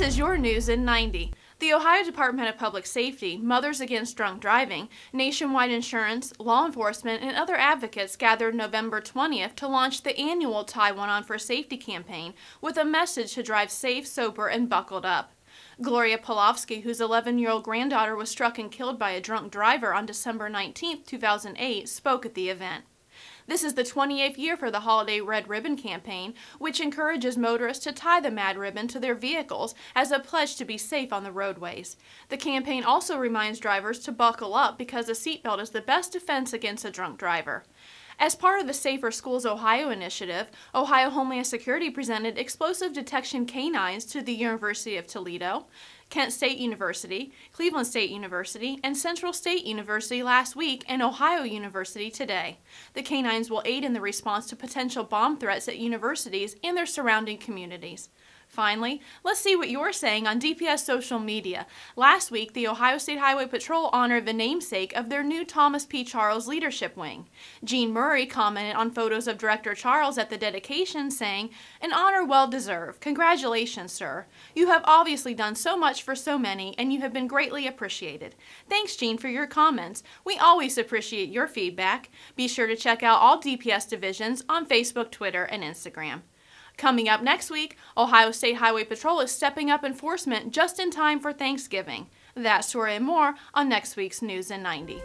is your news in 90. The Ohio Department of Public Safety, Mothers Against Drunk Driving, Nationwide Insurance, law enforcement, and other advocates gathered November 20th to launch the annual Tie One On for Safety campaign with a message to drive safe, sober, and buckled up. Gloria Polovsky, whose 11 year old granddaughter was struck and killed by a drunk driver on December 19, 2008, spoke at the event. This is the 28th year for the Holiday Red Ribbon campaign, which encourages motorists to tie the MADD ribbon to their vehicles as a pledge to be safe on the roadways. The campaign also reminds drivers to buckle up because a seatbelt is the best defense against a drunk driver. As part of the Safer Schools Ohio initiative, Ohio Homeland Security presented explosive detection canines to the University of Toledo, Kent State University, Cleveland State University, and Central State University last week and Ohio University today. The canines will aid in the response to potential bomb threats at universities and their surrounding communities. Finally, let's see what you're saying on DPS social media. Last week, the Ohio State Highway Patrol honored the namesake of their new Thomas P. Charles Leadership Wing. Gene Murray commented on photos of Director Charles at the dedication, saying, An honor well deserved. Congratulations, sir. You have obviously done so much for so many, and you have been greatly appreciated. Thanks, Gene, for your comments. We always appreciate your feedback. Be sure to check out all DPS divisions on Facebook, Twitter, and Instagram. Coming up next week, Ohio State Highway Patrol is stepping up enforcement just in time for Thanksgiving. That story and more on next week's News in 90.